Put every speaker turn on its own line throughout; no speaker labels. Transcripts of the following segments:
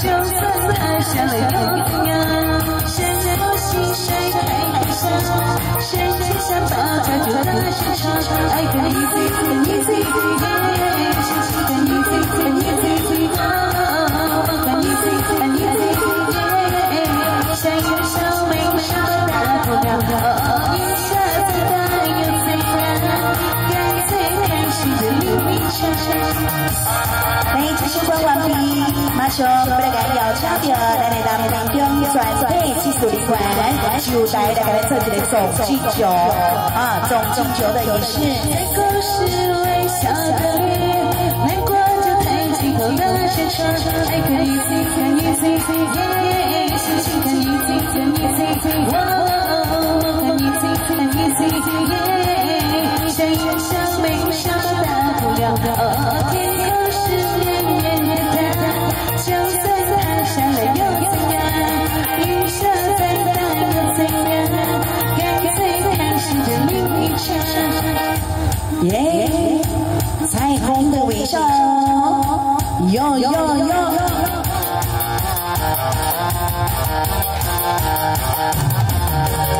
就算爱上了又怎样？谁不心谁太伤？谁只想把他丢在身上？爱很 easy，很 easy，淋
一。次收官完毕，马上不来介邀请到咱的台面当中全体技术人员，就带大家来做一个总击球啊，总击球的仪式。结
果是，难过就抬起头的身上，爱可以 see，可以 see，心情可以 see，可以 see，哦，天空是绵绵的糖就算塌下来又怎样雨下再大又怎样干脆开心的淋一场
耶彩虹的微笑哟哟哟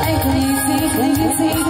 爱很 easy 很 easy